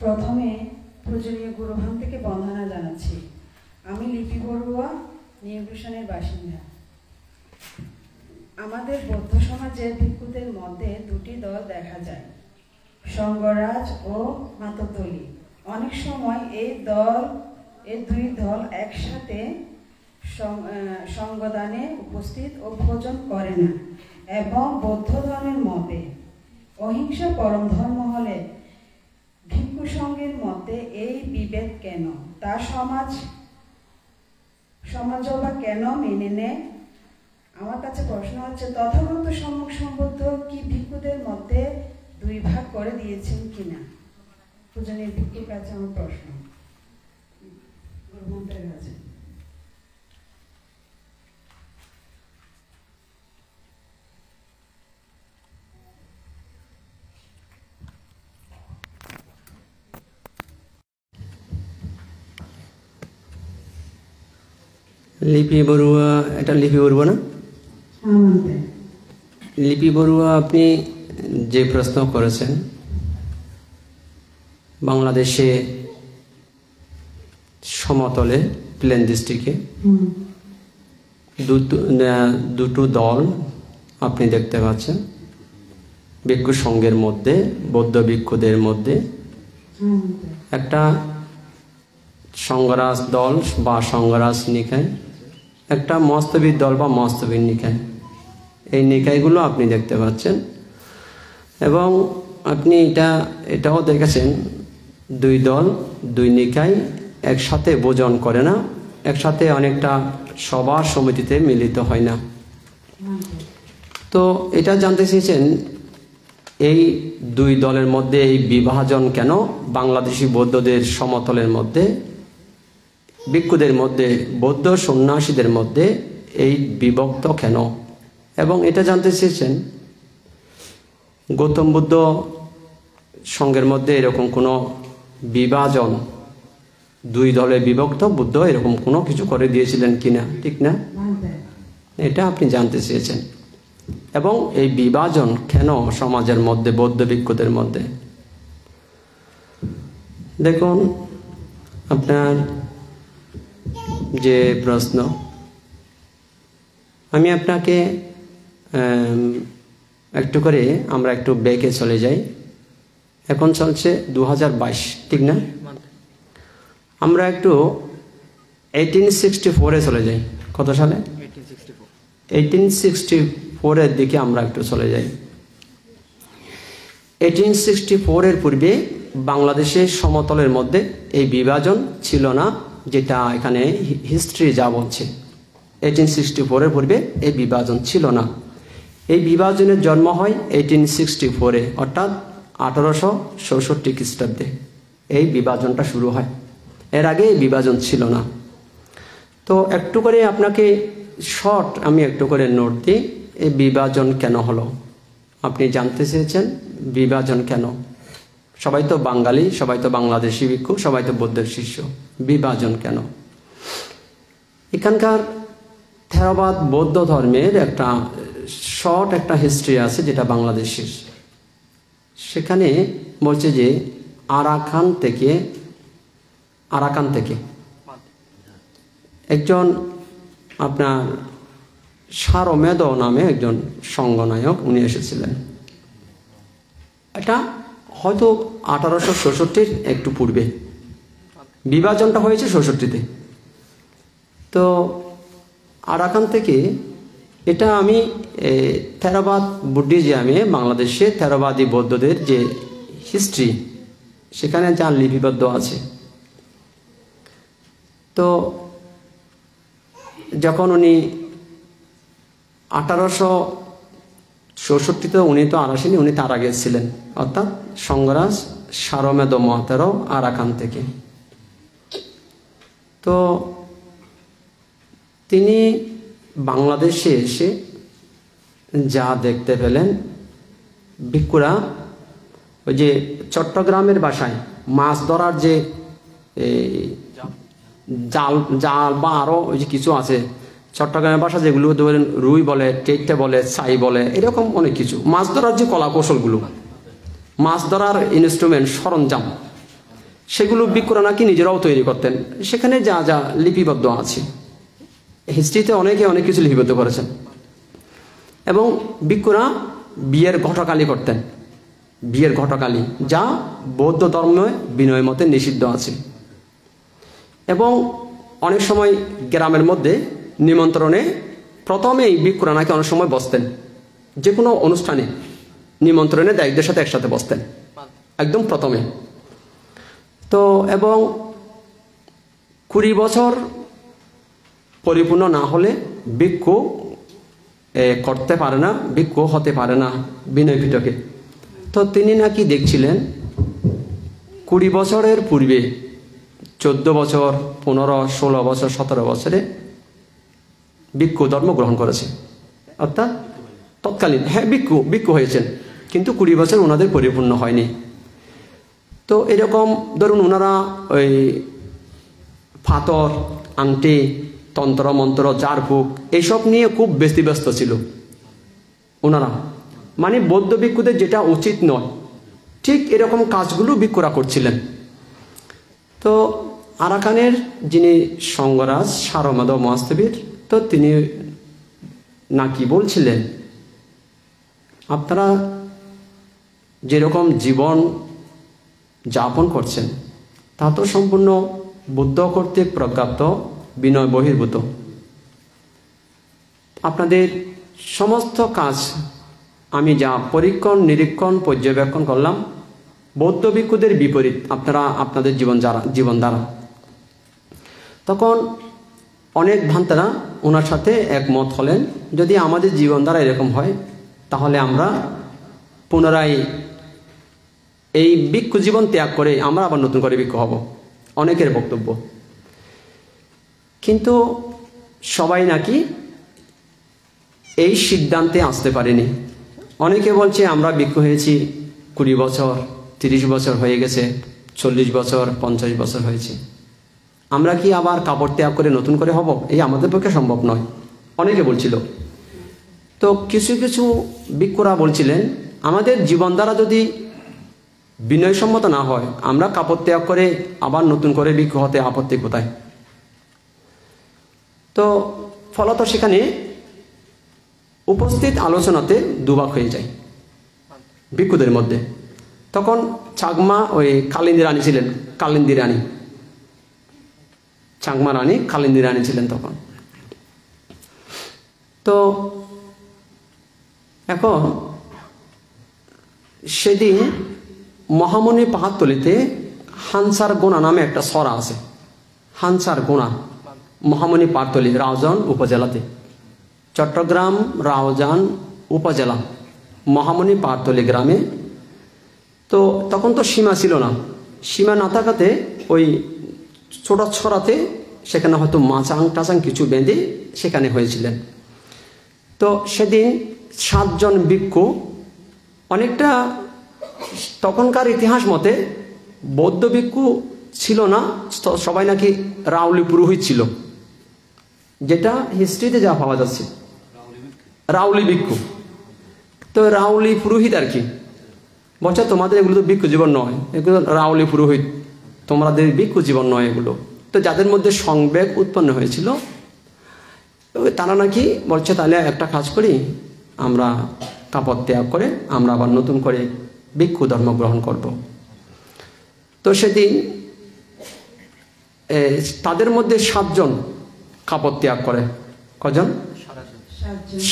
প্রথমে পূজনীয় গুরুভান থেকে বন্দনা জানাচ্ছি। আমি লিপি বড়ুয়া নিউট্রিশনের বাসিন্দা। আমাদের বৌদ্ধ সমাজের ভিক্ষুদের মধ্যে দুটি দল দেখা যায়, সঙ্গরাজ ও মাততলি। অনেক সময় এই দল, এই দুই দল একসাথে সঙ্গদানে উপস্থিত ও ভোজন করে না, এবং বৌদ্ধ ধর্মের মতে। অহিংসা পরম ধর্ম হলে ভিক্ষু সঙ্গের মধ্যে এই বিভেদ কেন তা সমাজ সমাজ বা কেন মেনে নেয়? আমার কাছে প্রশ্ন হচ্ছে, তথাগত সম্মুখ সম্বদ্ধ কি ভিক্ষুদের মধ্যে দুই ভাগ করে দিয়েছেন কিনা? পূজনের ভিক্ষুর কাছে আমার প্রশ্ন। গুরুমন্ত্রের কাছে। লিপি বড়ুয়া, এটা লিপি বড়ুয়া না? লিপি বড়ুয়া আপনি যে প্রশ্ন করেছেন, বাংলাদেশে সমতলে প্লেন ডিস্ট্রিক্টে দুটো দুটো দল আপনি দেখতে পাচ্ছেন। ভিক্ষু সংঘের মধ্যে, বৌদ্ধ ভিক্ষুদের মধ্যে। একটা সংগরাজ দল বা সংগরাজ নিকায় একটা মস্তবীর দল বা মস্তবীর নিকায়। এই নিকায়গুলো আপনি দেখতে পাচ্ছেন। এবং আপনি এটা, এটাও দেখেছেন, দুই দল, দুই নিকায় একসাথে ভোজন করে না, একসাথে অনেকটা সবার সমিতিতে মিলিত হয় না। তো এটা জানতে চেয়েছেন, এই দুই দলের মধ্যে এই বিভাজন কেন? বাংলাদেশি বৌদ্ধদের সমতলের মধ্যে ভিক্ষুদের মধ্যে, বৌদ্ধ সন্ন্যাসীদের মধ্যে এই বিভক্ত কেন? এবং এটা জানতে চেয়েছেন গৌতম বুদ্ধ সঙ্গের মধ্যে এরকম কোনো বিভাজন, দুই দলে বিভক্ত, বুদ্ধ এরকম কোনো কিছু করে দিয়েছিলেন কিনা, ঠিক না? এটা আপনি জানতে চেয়েছেন। এবং এই বিভাজন কেন সমাজের মধ্যে, বৌদ্ধ ভিক্ষুদের মধ্যে? দেখুন, আপনার যে প্রশ্ন। আমি আপনাকে একটু করে আমরা একটু ব্যাকে চলে যাই। এখন চলছে দু ঠিক না? আমরা একটু এইটিন সিক্সটি ফোরে চলে যাই। কত সালে? এইটিন সিক্সটি ফোরের দিকে আমরা একটু চলে যাই। এইটিন সিক্সটি ফোরের পূর্বে বাংলাদেশের সমতলের মধ্যে এই বিভাজন ছিল না। যেটা এখানে হিস্ট্রি যা বলছে এইটিন সিক্সটি ফোরের পূর্বে এই বিভাজন ছিল না। এই বিভাজনের জন্ম হয় এইটিন সিক্সটি ফোরে অর্থাৎ আঠারোশো চৌষট্টি খ্রিস্টাব্দে। এই বিভাজনটা শুরু হয়। এর আগে এই বিভাজন ছিল না। তো একটু করে আপনাকে শর্ট আমি একটু করে নোট দিই, এই বিভাজন কেন হলো? আপনি জানতে চেয়েছেন বিভাজন কেন? সবাই তো বাঙালি, সবাই তো বাংলাদেশি ভিক্ষু, সবাই তো বৌদ্ধের শিষ্য। বিভাজন কেন? এখানকার থেরাবাদ বৌদ্ধ ধর্মের একটা শর্ট একটা হিস্ট্রি আছে যেটা বাংলাদেশের। সেখানে বলছে যে আরাকান থেকে আরাকান থেকে একজন আপনার সারমেদ নামে একজন সঙ্গনায়ক উনি এসেছিলেন। এটা হয়তো আঠারোশো ষষট্টির একটু পূর্বে। বিভাজনটা হয়েছে ষষট্টিতে তো আরাকান থেকে এটা আমি থেরাবাদ বুদ্ধিজিয়ামে বাংলাদেশে থেরাবাদী বৌদ্ধদের যে হিস্ট্রি সেখানে যা লিপিবদ্ধ আছে। তো যখন উনি আঠারোশো চৌষট্টিতে উনি তো আর আসেনি, উনি তার আগে ছিলেন। অর্থাৎ সংগরাজ সারমেদ মহাতেরো আরাকান থেকে। তো তিনি বাংলাদেশে এসে যা দেখতে পেলেন, ভিক্ষুরা ওই যে চট্টগ্রামের বাসায় মাছ ধরার যে জাল জাল বা আরও ওই যে কিছু আছে চট্টগ্রামের ভাষা যেগুলো ধরেন রুই বলে টেটে বলে, ছাই বলে, এরকম অনেক কিছু। মাছ ধরার যে কলা কৌশলগুলো মাছ ধরার ইনস্ট্রুমেন্ট সরঞ্জাম, সেগুলো বিক্রা নাকি নিজেরাও তৈরি করতেন। সেখানে যা যা লিপিবদ্ধ আছে। হিস্ট্রিতে অনেকে অনেক কিছু লিপিবদ্ধ করেছেন। এবং বিক্ষুরা বিয়ের ঘটকালি করতেন। বিয়ের ঘটকালি, যা বৌদ্ধ ধর্মে বিনয় মতে নিষিদ্ধ আছে। এবং অনেক সময় গ্রামের মধ্যে নিমন্ত্রণে প্রথমেই বিক্ষুরা নাকি অনেক সময় বসতেন। যে কোনো অনুষ্ঠানে নিমন্ত্রণে দায়িত্বের সাথে একসাথে বসতেন। একদম প্রথমে। তো এবং কুড়ি বছর পরিপূর্ণ না হলে ভিক্ষু এ, করতে পারে না ভিক্ষু হতে পারে না বিনয় পিটকে তো তিনি নাকি দেখছিলেন কুড়ি বছরের পূর্বে চোদ্দ বছর পনেরো ষোলো বছর সতেরো বছরে ভিক্ষু ধর্ম গ্রহণ করেছে। অর্থাৎ তৎকালীন হ্যাঁ ভিক্ষু ভিক্ষু হয়েছেন। কিন্তু কুড়ি বছর ওনাদের পরিপূর্ণ হয়নি। তো এরকম ধরুন ওনারা ওই ফাতর, আংটি, তন্ত্র, মন্ত্র ঝাড়ফুঁক এইসব নিয়ে খুব ব্যস্ত ছিল ওনারা। মানে বৌদ্ধ ভিক্ষুদের যেটা উচিত নয়, ঠিক এরকম কাজগুলো ভিক্ষুরা করছিলেন। তো আরাকানের যিনি সঙ্গরাজ সারমাদ মহাস্তবীর তো তিনি নাকি বলছিলেন? আপনারা যেরকম জীবন যাপন করছেন, তা তো সম্পূর্ণ বুদ্ধ কর্তৃক প্রজ্ঞাপ্ত, বিনয় বহির্ভূত। আপনাদের সমস্ত কাজ আমি যা পরীক্ষণ, নিরীক্ষণ, পর্যবেক্ষণ করলাম, বৌদ্ধ ভিক্ষুদের বিপরীত আপনারা আপনাদের জীবন যারা, জীবন দ্বারা। তখন অনেক ভান্তারা ওনার সাথে একমত হলেন, যদি আমাদের জীবন দ্বারা এরকম হয়, তাহলে আমরা পুনরায় এই ভিক্ষু জীবন ত্যাগ করে আমরা আবার নতুন করে ভিক্ষু হব। অনেকের বক্তব্য। কিন্তু সবাই নাকি এই সিদ্ধান্তে আসতে পারেনি। অনেকে বলছে, আমরা ভিক্ষু হয়েছি কুড়ি বছর, তিরিশ বছর হয়ে গেছে, চল্লিশ বছর, পঞ্চাশ বছর হয়েছে। আমরা কি আবার কাপড় ত্যাগ করে নতুন করে হব? এই আমাদের পক্ষে সম্ভব নয়। অনেকে বলছিল। তো কিছু কিছু ভিক্ষুরা বলছিলেন, আমাদের জীবন দ্বারা যদি বিনয়সম্মত না হয়, আমরা কাপড় ত্যাগ করে আবার নতুন করে ভিক্ষু হতে আপত্তি কোথায়? তো ফলত সেখানে উপস্থিত আলোচনাতে দুভাগ হয়ে যায় ভিক্ষুদের মধ্যে। তখন চাকমা ওই কালিন্দি রানী ছিলেন, কালিন্দি রানী। চাকমা রানী কালিন্দি রানী ছিলেন তখন। তো এখন সেদিন মহামণি পাহাড়তলিতে হানসার গোনা নামে একটা সরা আছে। হানসার গোনা, মহামণি পাহাড়তলি রাউজান উপজেলাতে। চট্টগ্রাম রাউজান উপজেলা, মহামণি পাহাড়তলি গ্রামে। তো তখন তো সীমা ছিল না। সীমা না থাকাতে ওই ছোট ছড়াতে সেখানে হয়তো মাচাং টাচাং কিছু বেঁধে সেখানে হয়েছিলেন। তো সেদিন সাতজন ভিক্ষু অনেকটা তখনকার ইতিহাস মতে বৌদ্ধ ভিক্ষু ছিল না সবাই নাকি রাউলি পুরোহিত ছিল, যেটা হিস্ট্রিতে যা পাওয়া যাচ্ছে। রাউলি ভিক্ষু। তো রাউলি পুরোহিত আর কি। বলছে, তোমাদের এগুলো তো ভিক্ষু জীবন নয়, এগুলো রাউলি পুরোহিত। তোমাদের ভিক্ষু জীবন নয় এগুলো। তো যাদের মধ্যে সংবেগ উৎপন্ন হয়েছিল তারা নাকি বলছে, তাহলে একটা কাজ করি, আমরা কাপড় ত্যাগ করে আমরা আবার নতুন করে ভিক্ষু ধর্ম গ্রহণ করব। তো সেদিন তাদের মধ্যে সাতজন কাপড় ত্যাগ করে। কজন?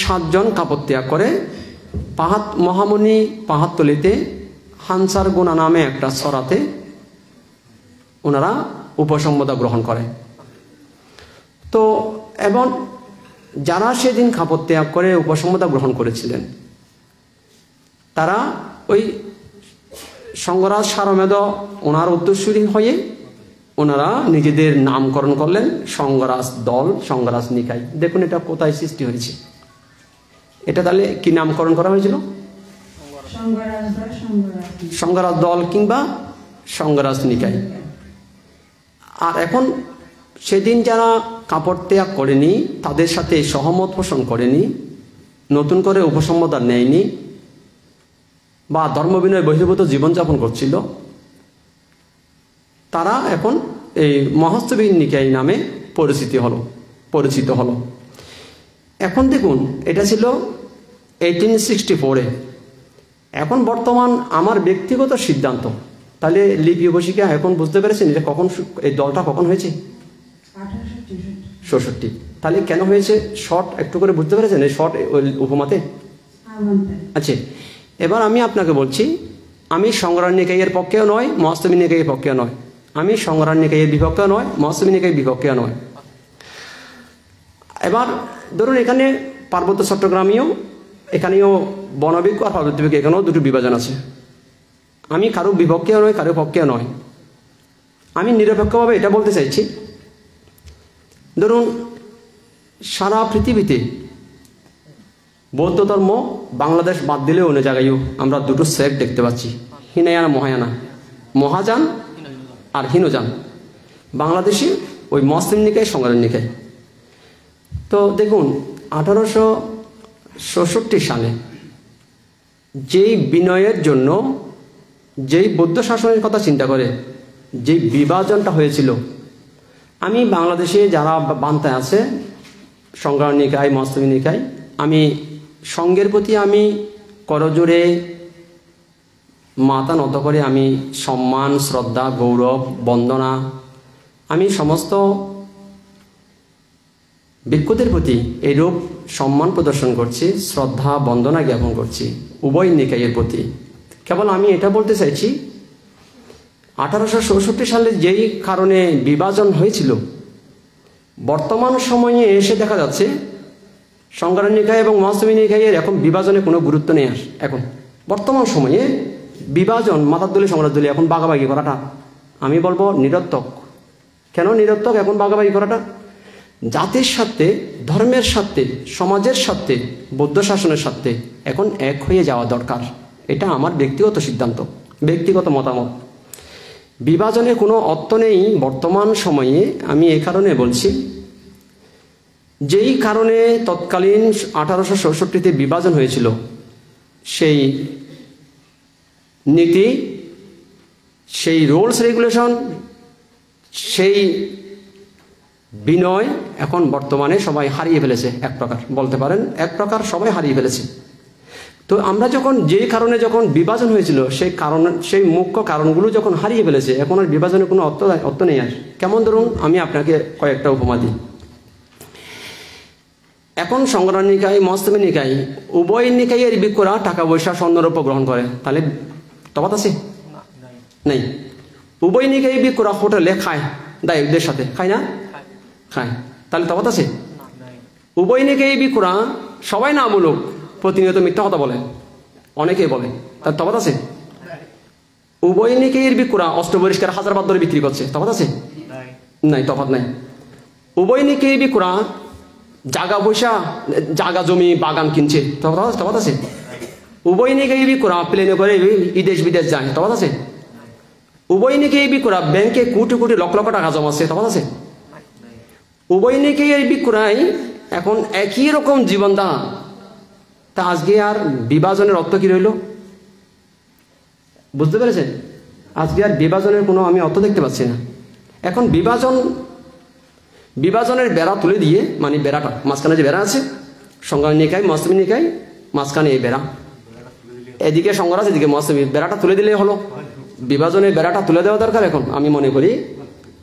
সাতজন কাপড় ত্যাগ করে। পাহাত মহামণি পাহাড়তলিতে হানসার গোনা নামে একটা সরাতে ওনারা উপসম্পদা গ্রহণ করে। তো এবং যারা সেদিন কাপড় ত্যাগ করে উপসম্পদা গ্রহণ করেছিলেন তারা ওই সঙ্গরাজ সারমেদ ওনার উত্তরসূরি হয়ে ওনারা নিজেদের নামকরণ করলেন সঙ্গরাজ দল সঙ্গরাজ নিকাই। দেখুন এটা কোথায় সৃষ্টি হয়েছে। এটা তাহলে কি নামকরণ করা হয়েছিল? সঙ্গরাজ দল কিংবা সঙ্গরাজ নিকাই। আর এখন সেদিন যারা কাপড় ত্যাগ করেনি, তাদের সাথে সহমত পোষণ করেনি, নতুন করে উপসম্পদা নেয়নি, বা ধর্মবিনয় বহির্ভূত জীবনযাপন করছিল, তারা এখন এই মহস্তবী নিকাই নামে পরিচিতি হলো, পরিচিত হলো। এখন দেখুন, এটা ছিল এইটিন সিক্সটি ফোরে এখন বর্তমান আমার ব্যক্তিগত সিদ্ধান্ত। তাহলে লিপি বসিকা এখন বুঝতে পেরেছেন এটা কখন এই দলটা কখন হয়েছে? ষষট্টি তাহলে কেন হয়েছে? শর্ট একটু করে বুঝতে পেরেছেন? এই শর্ট উপমাতে? আচ্ছা এবার আমি আপনাকে বলছি, আমি সংগ্রাম নিকাইয়ের পক্ষেও নয় মহাস্তমী নিকাইয়ের পক্ষেও নয়। আমি সংগ্রাম নিকাইয়ের বিপক্ষেও নয় মহাস্তমী নিকাইয়ের বিপক্ষেও নয়। এবার ধরুন এখানে পার্বত্য চট্টগ্রামেও, এখানেও বনবিজ্ঞ আর পার্বত্য এখানেও দুটো বিভাজন আছে। আমি কারও বিপক্ষেও নয়, কারও পক্ষেও নয়। আমি নিরপেক্ষভাবে এটা বলতে চাইছি। ধরুন, সারা পৃথিবীতে বৌদ্ধ ধর্ম বাংলাদেশ বাদ দিলেও অন্য জায়গায়ও আমরা দুটো সেট দেখতে পাচ্ছি। হিনায়ানা মহায়ানা মহাযান আর হীনযান। বাংলাদেশি ওই মুসলিম নিকায়, সংগ্রাম নিকায়। তো দেখুন, আঠারোশো সালে যেই বিনয়ের জন্য যেই বৌদ্ধ শাসনের কথা চিন্তা করে, যেই বিভাজনটা হয়েছিল, আমি বাংলাদেশে যারা বান্তায় আছে, সংগ্রাম নিকায় মস্তমী নিকায়, আমি সঙ্গের প্রতি আমি করজোরে মাতা নত করে আমি সম্মান, শ্রদ্ধা, গৌরব, বন্দনা, আমি সমস্ত ভিক্ষুদের প্রতি এইরূপ সম্মান প্রদর্শন করছি, শ্রদ্ধা, বন্দনা জ্ঞাপন করছি, উভয় নিকায়ের প্রতি। কেবল আমি এটা বলতে চাইছি, আঠারোশো চৌষট্টি সালে যেই কারণে বিভাজন হয়েছিল, বর্তমান সময়ে এসে দেখা যাচ্ছে, সংগ্রাম নিকায় এবং মহাস্তমী নিকায়ের এখন বিভাজনে কোনো গুরুত্ব নেই আর এখন। বর্তমান সময়ে বিভাজন মাতারদলি সংগ্রামদলি এখন বাগাবাগি করাটা, আমি বলব নিরর্থক। কেন নিরর্থক এখন বাগাবাগি করাটা? জাতির স্বার্থে, ধর্মের স্বার্থে, সমাজের স্বার্থে, বৌদ্ধ শাসনের স্বার্থে এখন এক হয়ে যাওয়া দরকার। এটা আমার ব্যক্তিগত সিদ্ধান্ত, ব্যক্তিগত মতামত। বিভাজনের কোনো অর্থ নেই বর্তমান সময়ে, আমি এ কারণে বলছি। যেই কারণে তৎকালীন আঠারোশো চৌষট্টিতে বিভাজন হয়েছিল, সেই নীতি, সেই রুলস রেগুলেশন, সেই বিনয় এখন বর্তমানে সবাই হারিয়ে ফেলেছে, এক প্রকার। বলতে পারেন, এক প্রকার সবাই হারিয়ে ফেলেছে। তো আমরা যখন যে কারণে যখন বিভাজন হয়েছিল সেই কারণ সেই মুখ্য কারণগুলো যখন হারিয়ে ফেলেছে এখন আর বিভাজনের কোনো অর্থ অর্থ নেই আর। কেমন ধরুন আমি আপনাকে কয়েকটা উপমা দিই। এখন সংগ্রাম নিকায় মস্তমী নিকায় উভয় নিকায়ের বিক্ষরা টাকা পয়সা স্বর্ণরূপ গ্রহণ করে। তাহলে তফাত আছে? নেই। উভয় নিকায় বিক্ষরা হোটেলে খায় দায়কদের সাথে। খায় না? খায়। তাহলে তফাত আছে? উভয় নিকায় বিক্ষরা সবাই না বলুক প্রতিনিয়ত মিথ্যা কথা বলে। অনেকেই বলে। তার তফাত আছে? উভয় নিকায়ের বিক্ষরা অষ্ট পরিষ্কার হাজার বাদ ধরে বিক্রি করছে। তফাত আছে? নাই। তফাত নাই। উভয় নিকায় বিক্ষরা জাগা পয়সা জাগা জমি বাগান কিনছে। তফাত তফাত আছে? উভয় নিকায় বিক্ষরা প্লেনে করে বিদেশ বিদেশ যায়। তফাত আছে? উভয় নিকায় বিক্ষরা ব্যাংকে কোটি কোটি লক্ষ লক্ষ টাকা জমাচ্ছে। তফাত আছে? উভয় নিকায়ের বিক্ষরাই এখন একই রকম জীবন দান তা আজকে আর বিভাজনের অর্থ কি রইল? বুঝতে পেরেছেন? আজকে আর বিভাজনের কোনো আমি অর্থ দেখতে পাচ্ছি না। এখন বিভাজন, বিভাজনের বেড়া তুলে দিয়ে মানে বেড়াটা, মাঝখানে যে বেড়া আছে, সংগ্রাম নিকায় মস্তমী নিকায় মাঝখানে এই বেড়া। এদিকে সংগ্রাম এদিকে মস্তমী বেড়াটা তুলে দিলেই হলো। বিভাজনের বেড়াটা তুলে দেওয়া দরকার এখন, আমি মনে করি।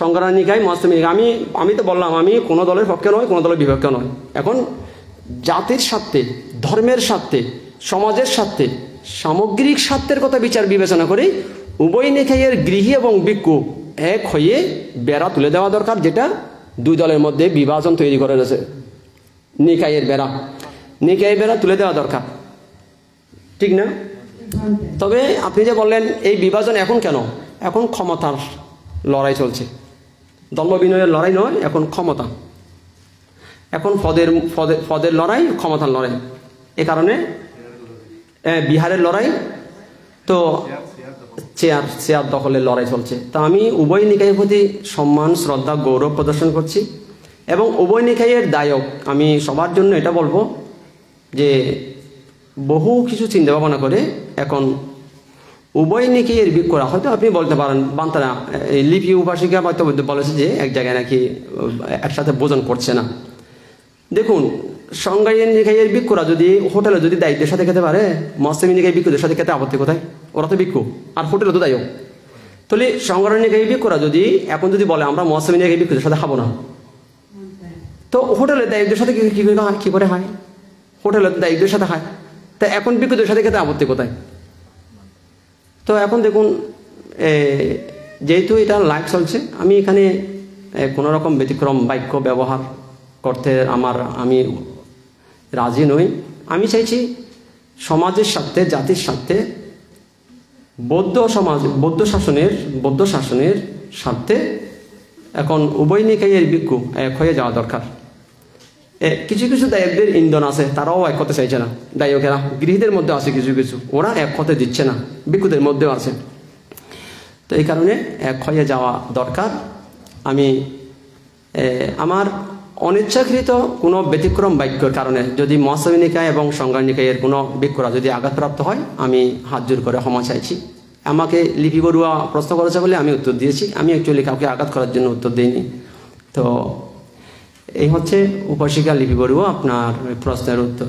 সংগ্রাম নিকায় মস্তমী আমি আমি তো বললাম, আমি কোনো দলের পক্ষে নয় কোনো দলের বিপক্ষে নয় এখন জাতির স্বার্থে, ধর্মের স্বার্থে, সমাজের স্বার্থে, সামগ্রিক স্বার্থের কথা বিচার বিবেচনা করে উভয় নিকায়ের গৃহী এবং ভিক্ষু এক হয়ে বেড়া তুলে দেওয়া দরকার, যেটা দুই দলের মধ্যে বিভাজন তৈরি করে রয়েছে। নিকায়ের বেড়া। নিকায়ের বেড়া তুলে দেওয়া দরকার। ঠিক না? তবে আপনি যে বললেন, এই বিভাজন এখন কেন? এখন ক্ষমতার লড়াই চলছে। দল বিনয়ের লড়াই নয়, এখন ক্ষমতা। এখন পদের পদের লড়াই, ক্ষমতার লড়াই। এ কারণে বিহারের লড়াই, তো চেয়ার চেয়ার দখলের লড়াই চলছে। তা আমি উভয় নিকায়ের প্রতি সম্মান, শ্রদ্ধা, গৌরব প্রদর্শন করছি এবং উভয় নিকায়ের দায়ক। আমি সবার জন্য এটা বলব যে, বহু কিছু চিন্তা ভাবনা করে এখন উভয় নিকাইয়ের বিক্ষরা হয়তো আপনি বলতে পারেন, বান্তারা লিপি উপাসিকা হয়তো বলেছে যে, এক জায়গায় নাকি একসাথে ভোজন করছে না। দেখুন সংজ্ঞায়ের নিকাইয়ের বিক্ষুরা যদি হোটেলে যদি দায়িত্বের সাথে খেতে পারে মসলিম নিকাই বিক্ষুদের সাথে খেতে আপত্তি কোথায়? ওরা তো বিক্ষু আর হোটেলে তো দায়ক তাহলে সংজ্ঞার নিকাই বিক্ষুরা যদি, এখন যদি বলে আমরা মসলিম নিকাই বিক্ষুদের সাথে খাব না, তো হোটেলে দায়িত্বের সাথে কি করে? কি করে হয়? হোটেলে দায়িত্বের সাথে খায় তা এখন বিক্ষুদের সাথে খেতে আপত্তি কোথায়? তো এখন দেখুন যেহেতু এটা লাইভ চলছে, আমি এখানে কোনো রকম ব্যতিক্রম, বাক্য, ব্যবহার করতে আমার আমি রাজি নই। আমি চাইছি সমাজের স্বার্থে জাতির স্বার্থে বৌদ্ধ সমাজ বৌদ্ধ শাসনের বৌদ্ধ শাসনের স্বার্থে এখন উভয় নিকাইয়ের বিক্ষু এক হয়ে যাওয়া দরকার। এ, কিছু কিছু দায়কদের ইন্ধন আছে তারাও এক হতে চাইছে না। দায়কেরা গৃহীদের মধ্যে আছে কিছু কিছু ওরা এক হতে দিচ্ছে না বিক্ষুদের মধ্যেও আছে। তো এই কারণে এক হয়ে যাওয়া দরকার। আমি আমার অনিচ্ছাকৃত কোনো ব্যতিক্রম বাক্যর কারণে যদি মহাসবিনিকায় এবং সংজ্ঞানিকায়ের কোনো বিক্ষরা যদি আঘাতপ্রাপ্ত হয়, আমি হাত জোর করে ক্ষমা চাইছি। আমাকে লিপি বড়ুয়া প্রশ্ন করেছে বলে আমি উত্তর দিয়েছি। আমি অ্যাকচুয়ালি কাউকে আঘাত করার জন্য উত্তর দিইনি। তো এই হচ্ছে উপাসিকা লিপি বড়ুয়া আপনার প্রশ্নের উত্তর।